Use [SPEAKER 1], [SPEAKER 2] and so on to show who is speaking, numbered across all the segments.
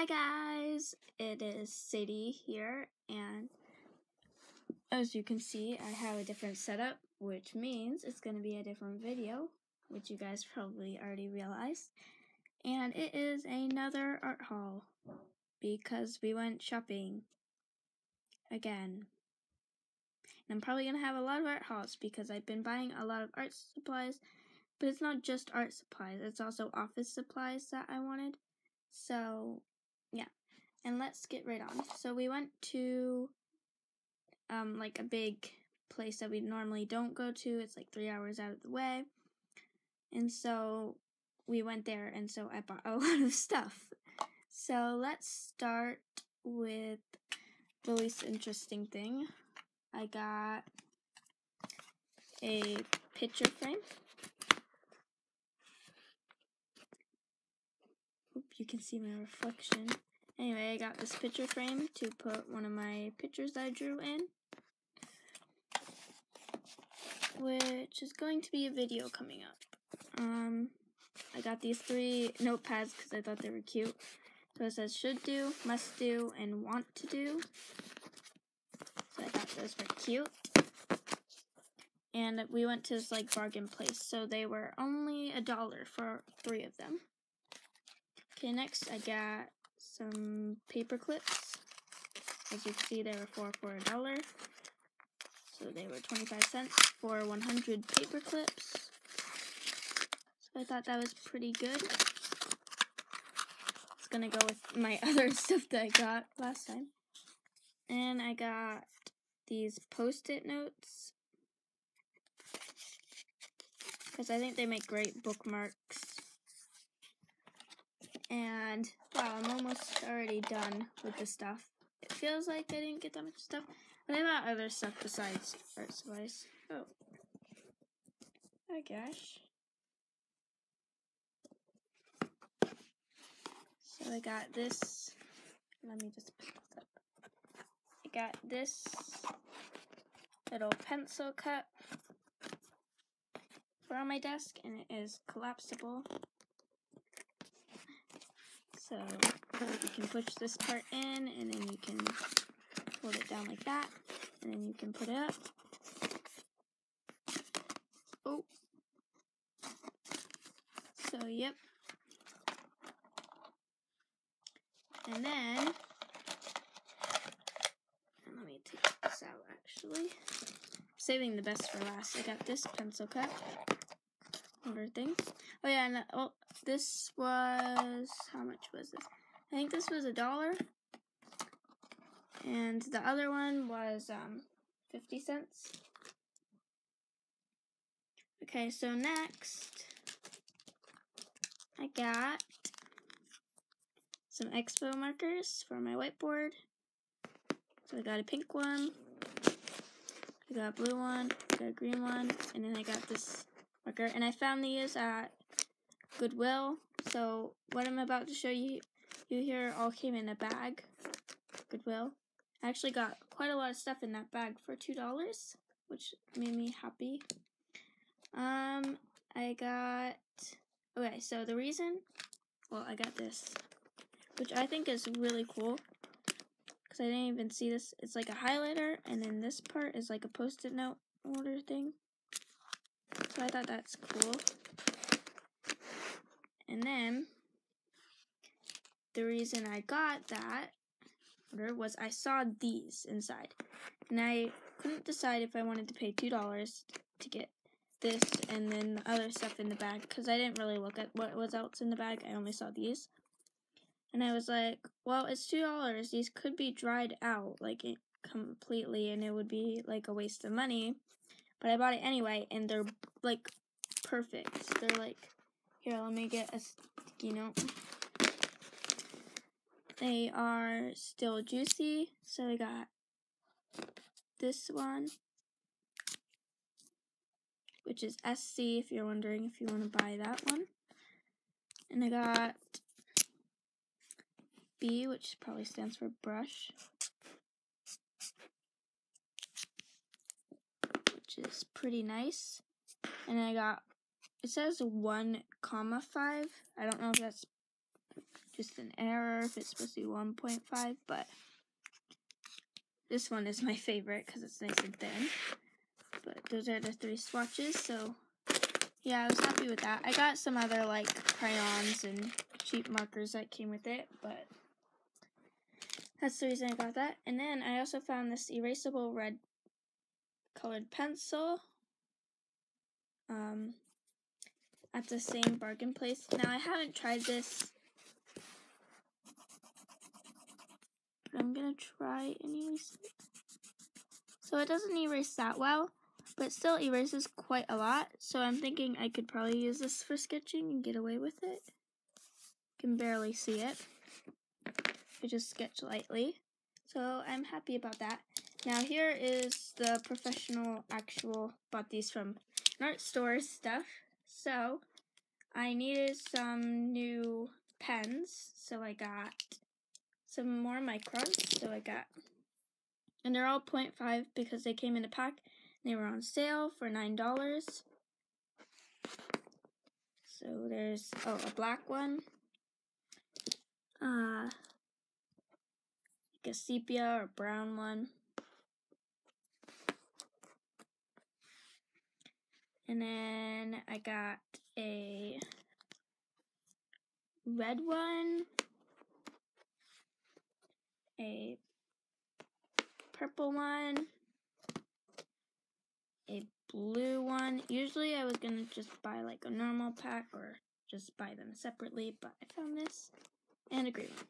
[SPEAKER 1] Hi guys, it is Sadie here, and as you can see, I have a different setup, which means it's going to be a different video, which you guys probably already realized. And it is another art haul, because we went shopping again. And I'm probably going to have a lot of art hauls, because I've been buying a lot of art supplies, but it's not just art supplies, it's also office supplies that I wanted. So. And let's get right on. So we went to um like a big place that we normally don't go to. It's like 3 hours out of the way. And so we went there and so I bought a lot of stuff. So let's start with the least interesting thing. I got a picture frame you can see my reflection. Anyway, I got this picture frame to put one of my pictures I drew in. Which is going to be a video coming up. Um, I got these three notepads because I thought they were cute. So it says should do, must do, and want to do. So I thought those were cute. And we went to this like bargain place, so they were only a dollar for three of them. Okay, next I got some paper clips. As you can see, they were four for a dollar. So they were 25 cents for 100 paper clips. So I thought that was pretty good. It's gonna go with my other stuff that I got last time. And I got these post-it notes. Because I think they make great bookmarks and wow, I'm almost already done with the stuff. It feels like I didn't get that much stuff. But I bought other stuff besides art supplies. Oh. my gosh. So I got this. Let me just pick this up. I got this little pencil cup for on my desk, and it is collapsible. So you can push this part in and then you can hold it down like that and then you can put it up. Oh. So, yep. And then, let me take this out actually. saving the best for last. I got this pencil cut holder thing. Oh yeah, and uh, oh, this was how much was this? I think this was a dollar, and the other one was um, fifty cents. Okay, so next I got some expo markers for my whiteboard. So I got a pink one, I got a blue one, I got a green one, and then I got this marker. And I found these at Goodwill. So what I'm about to show you, you here all came in a bag. Goodwill. I actually got quite a lot of stuff in that bag for $2, which made me happy. Um, I got, okay, so the reason, well, I got this, which I think is really cool, because I didn't even see this. It's like a highlighter, and then this part is like a post-it note holder thing. So I thought that's cool. And then the reason I got that order was I saw these inside. And I couldn't decide if I wanted to pay $2 to get this and then the other stuff in the bag because I didn't really look at what was else in the bag. I only saw these. And I was like, well, it's $2. These could be dried out like completely and it would be like a waste of money. But I bought it anyway and they're like perfect. They're like here, let me get a sticky note. They are still juicy, so I got this one, which is SC if you're wondering if you want to buy that one. And I got B, which probably stands for brush, which is pretty nice. And I got it says 1 comma 5. I don't know if that's just an error if it's supposed to be 1.5, but this one is my favorite because it's nice and thin. But those are the three swatches, so yeah, I was happy with that. I got some other like crayons and cheap markers that came with it, but that's the reason I got that. And then I also found this erasable red colored pencil um, at the same bargain place. Now, I haven't tried this, but I'm going to try and. So it doesn't erase that well, but still erases quite a lot. So I'm thinking I could probably use this for sketching and get away with it. Can barely see it. I just sketch lightly. So I'm happy about that. Now here is the professional actual, bought these from art store stuff. So I needed some new pens, so I got some more microns. So I got, and they're all 0.5 because they came in a pack. They were on sale for $9. So there's, oh, a black one. Uh, like a sepia or brown one. And then I got a red one, a purple one, a blue one. Usually I was going to just buy like a normal pack or just buy them separately, but I found this and a green one.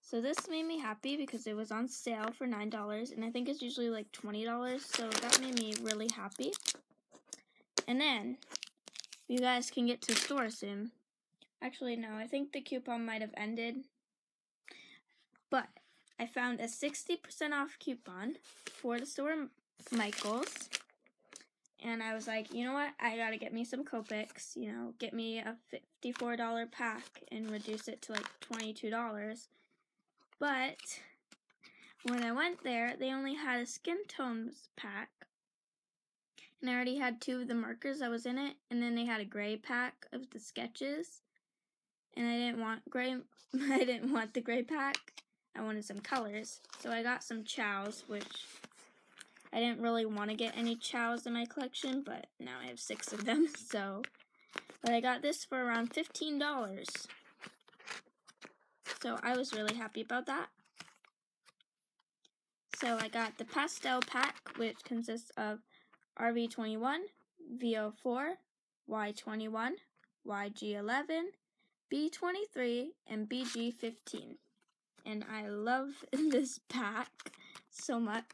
[SPEAKER 1] So this made me happy because it was on sale for $9 and I think it's usually like $20 so that made me really happy. And then you guys can get to store soon. Actually no, I think the coupon might have ended. But I found a 60% off coupon for the store Michaels. And I was like, you know what? I gotta get me some Copics, you know, get me a $54 pack and reduce it to like $22. But when I went there, they only had a skin tones pack. And I already had two of the markers that was in it. And then they had a gray pack of the sketches. And I didn't want gray, I didn't want the gray pack. I wanted some colors. So I got some Ciaos, which I didn't really want to get any Ciaos in my collection, but now I have six of them, so. But I got this for around $15. So I was really happy about that. So I got the pastel pack, which consists of RV21, VO4, Y21, YG11, B23, and BG15. And I love this pack so much.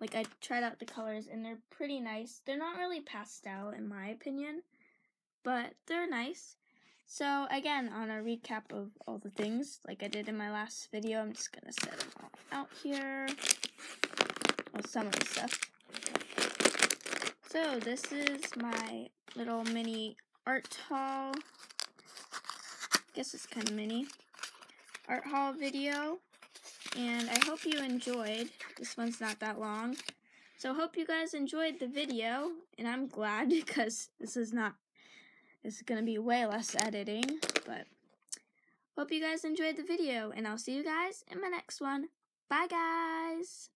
[SPEAKER 1] Like, I tried out the colors, and they're pretty nice. They're not really pastel, in my opinion, but they're nice. So again, on a recap of all the things, like I did in my last video, I'm just going to set them all out here. Well, some of the stuff. So this is my little mini art haul. I guess it's kind of mini. Art haul video. And I hope you enjoyed. This one's not that long. So hope you guys enjoyed the video. And I'm glad because this is not it's going to be way less editing, but hope you guys enjoyed the video, and I'll see you guys in my next one. Bye, guys!